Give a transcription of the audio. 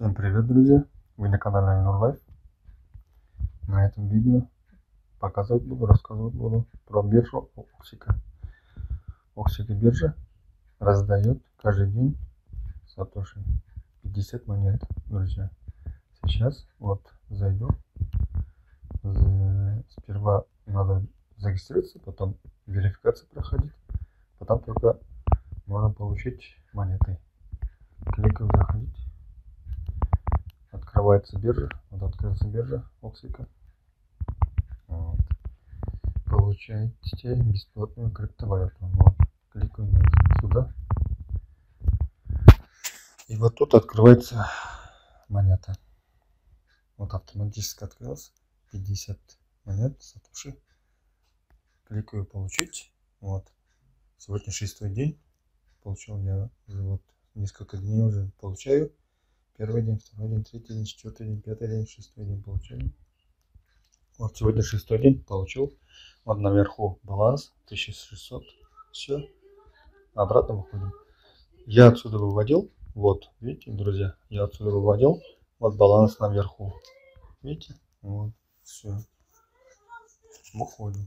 Всем привет, друзья! Вы на канале Лайф. На этом видео показывать буду, рассказывать буду про биржу OKX. OKX биржа раздает каждый день Сатоши 50 монет, друзья. Сейчас вот зайду. Сперва надо зарегистрироваться, потом верификация проходить, потом только можно получить монеты. Кликаю заходить открывается биржа. Вот открылась биржа Оксика. Вот. Получаете бесплатную криптовалюту. Вот. Кликаю на сюда. И вот тут открывается монета. Вот автоматически открылась. 50 монет сатуши. Кликаю получить. Вот. Сегодня шестой день. Получил я вот несколько дней уже получаю. Первый день, второй день, третий день, четвертый день, пятый день, шестой день получили. Вот сегодня шестой день получил. Вот наверху баланс 1600. Все. Обратно выходим. Я отсюда выводил. Вот, видите, друзья, я отсюда выводил. Вот баланс наверху. Видите? Вот, все. Выходим.